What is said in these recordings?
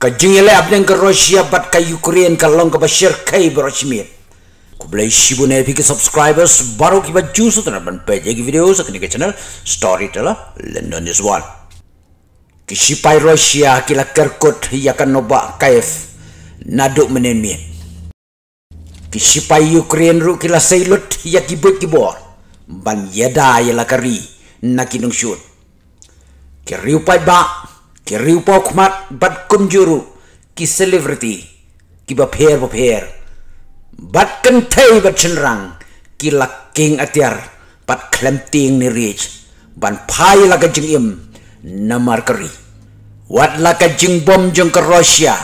Kajingile abneng ke Rusia bat ka Ukraine ka long ka bashir kai barashmir. Kublai shibu ne piki subscribers baru ki ba juice tu ban page ki video sa kini channel storyteller London is one. Kisipai Rusia kila kerkut ya kan noba kaif naduk menenmien. Kisipai Ukraine ru kila seilut ya kibut kibor ban yada ya lakari nakinung shoot. Kiriupai ba ki riu pau kmat bat kunjuru ki celebrity ki ba pher ba pher. Bat kan thai bat chenrang ki la king atiar bat klem ting ni rich ban phai la ka jing im namar kari. Wat la ka jing bom jong ka russia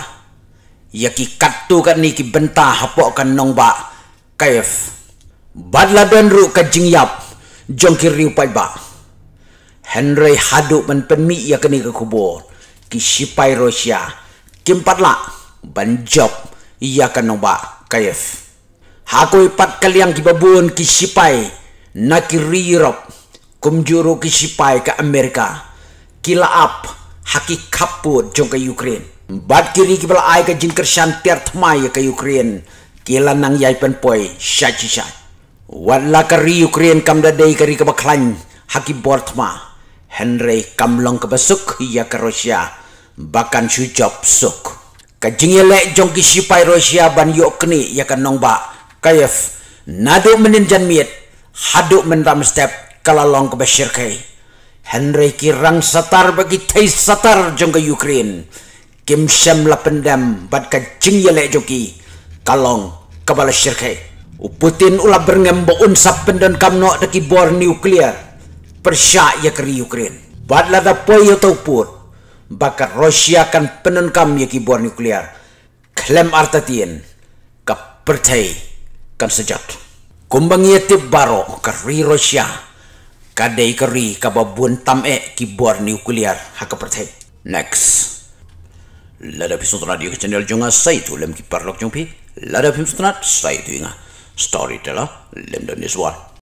ya ki katu ka ni ki benta hapo kan nong ba kaif bat la don ru ka jing yap jong ki riu pai ba. Henry hadu man penmi ya kini ke kubur ki sipai Rusia kimpat la ban job. Iya kan noba kayef hako ipat kaliang ki babun ki sipai. Na ki Europe. Kumjuru ki sipai ke Amerika. Kila up haki kaput jong ke Ukraine. Bat kiri ki bala ai ka jingker shantiar thmai ke Ukraine. Kila nang yai pen poi. Shachi shat wala ka ri Ukraine kari ka baklan. Haki bortma Henry kamlong ke besuk ya ke Rusia. Bahkan sujab suk. Kajingile jong ki sipai Rusia ban yok kni ya kan nong ba kayef nadu menin jan miet hadu men ram step kalalong ke besir kai Henry ki rang satar bagi thai satar jong ke Ukraine. Kim shem la pendam bat ka jingile jong ki kalong kabala shirkai uputin ula berngem unsap pendan kamno de ki bor nuklear persya ya keri Ukraine. Badla da poi ya tau put. Baka Rusia kan penen kam ya ki nuklear. Klem artatien. Ka pertai kan sejat. Kumbang ya tip baro ka ri Rusia. Kadai keri ka babun tam e ki bor nuklear ha ka pertai. Next. Lada pisut na di channel jonga sai tu lem ki parlok jong pi. Lada pisut na sai tu inga. Storyteller lem dan one.